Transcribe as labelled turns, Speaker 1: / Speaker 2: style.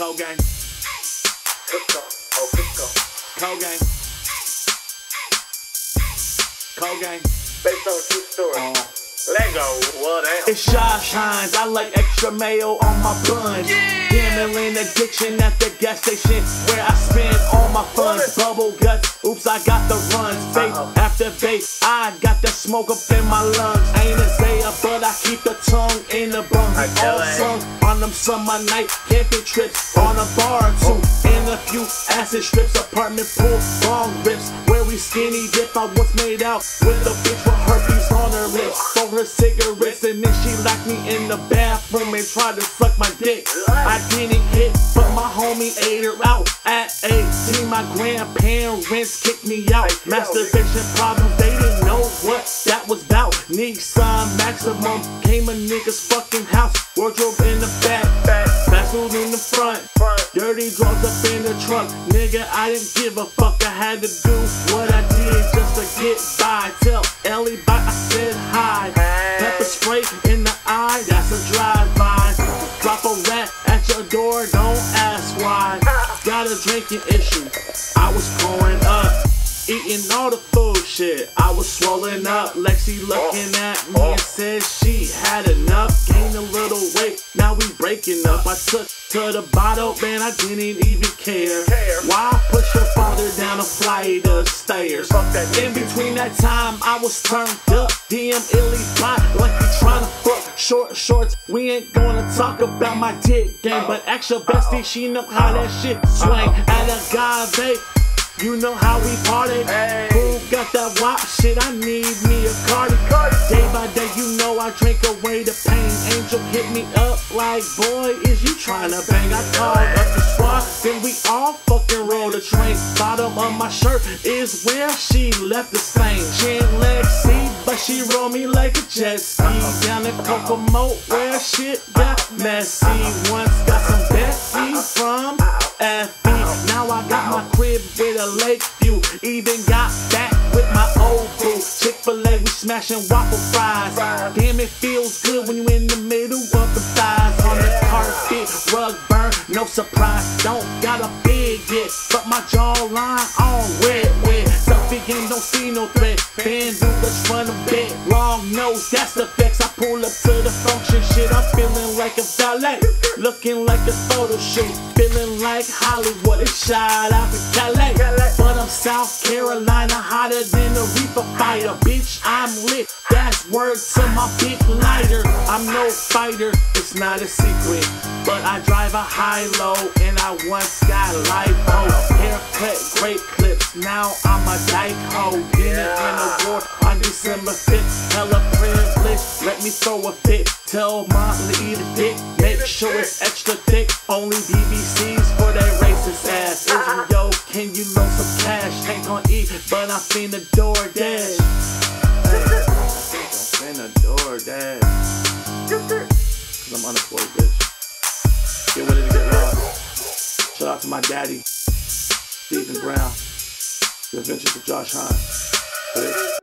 Speaker 1: Cold gang.
Speaker 2: Cusco. Oh, Cusco.
Speaker 1: Cold gang. Cold gang.
Speaker 2: Based on a true story.
Speaker 1: Uh,
Speaker 2: Lego. What else?
Speaker 1: It's Josh Hines. I like extra mayo on my buns. Gambling addiction at the gas station where I spend all my funds. Bubble guts. Oops, I got the runs. Fake
Speaker 2: Uh-oh.
Speaker 1: after bait. I got the smoke up in my lungs. Ain't a Zaya, but I keep the tongue in the bung. Them summer night camping trips on a bar or two. And a few acid strips, apartment pool, long rips. Where we skinny dip, I once made out with a bitch with herpes on her lips. For her cigarettes, and then she locked me in the bathroom and tried to suck my dick. Homie ate her out. At 18, my grandparents kicked me out. Masturbation problems, they didn't know what that was about. Nissan Maxima came a nigga's fucking house. Wardrobe in the back, fast in the front.
Speaker 2: Front.
Speaker 1: Dirty drugs up in the trunk. Nigga, I didn't give a fuck. I had to do what I did just to get by. Tell Ellie bye, I said hi. Pepper spray in the eye, that's a drive-by. Drop a rat at your door, don't ask why. Got a drinking issue. I was growing up. Eating all the food shit. I was swollen up. Lexi looking at me and said she had enough. Gained a little weight. Now we breaking up. I took to the bottle, man. I didn't even care. Why push her father down a flight of stairs? In between that time, I was turned up. DM illy spot like you trying to fuck. Short shorts, we ain't gonna talk about my dick game. But ask your bestie, she know how that shit swing. At agave, you know how we party.
Speaker 2: Hey.
Speaker 1: Who got that wop shit? I need me a Cardi. Day by day, you know I drink away the pain. Angel hit me up like, boy, is you trying to bang? I called up the squad, then we all fucking roll the train. Bottom of my shirt is where she left the stain. Ain't Lexi, but she roll me like a jet ski. Down in Kokomo where shit got messy. Once got some Becky from FB. Now I got my crib with a lake view. Even got back with my old boo. Chick fil A, we smashing waffle fries. Damn, it feels good when you in the middle of the thighs. On the carpet, rug burn, no surprise. Don't got a big hit, but my jawline on red, wet. Selfie game, don't see no threat. Fan do let's run a bit. Long nose, that's the fix. I pull up to the function shit. I'm feeling like a ballet. Looking like a photo shoot. Feeling like Hollywood. It's shot out in Calais. But I'm South Carolina, hotter than a reaper fighter. Bitch, I'm lit. That's word to my big lighter. I'm no fighter, it's not a secret. But I drive a high low and I once got lipo. Oh, haircut, great. Now I'm a dyke. Dinner in a war on December 5th. Hella privilege. Let me throw a fit. Tell mom to eat a dick. Make sure it's extra thick. Only BBCs for that racist ass. Israel, yo, can you loan some cash? Ain't gonna eat, but I'm the DoorDash. Hey, I'm finna DoorDash. Cause I'm unemployed, bitch. Get ready to get lost. Shout out to my daddy, Stephen Brown. The Adventures of Josh Hines.